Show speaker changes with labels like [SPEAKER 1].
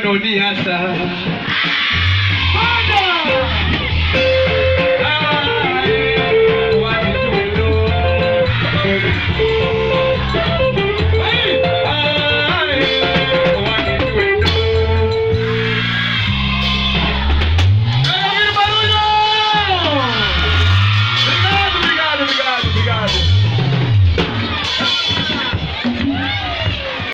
[SPEAKER 1] No ni hasa